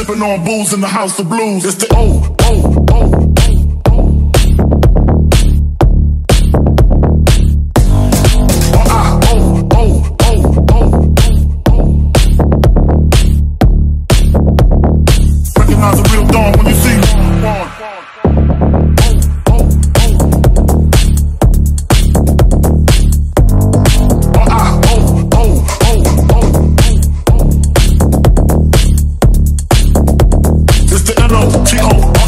sipping on booze in the house of blues. It's the O, O, O. Uh, Recognize a real dawn when Then I know,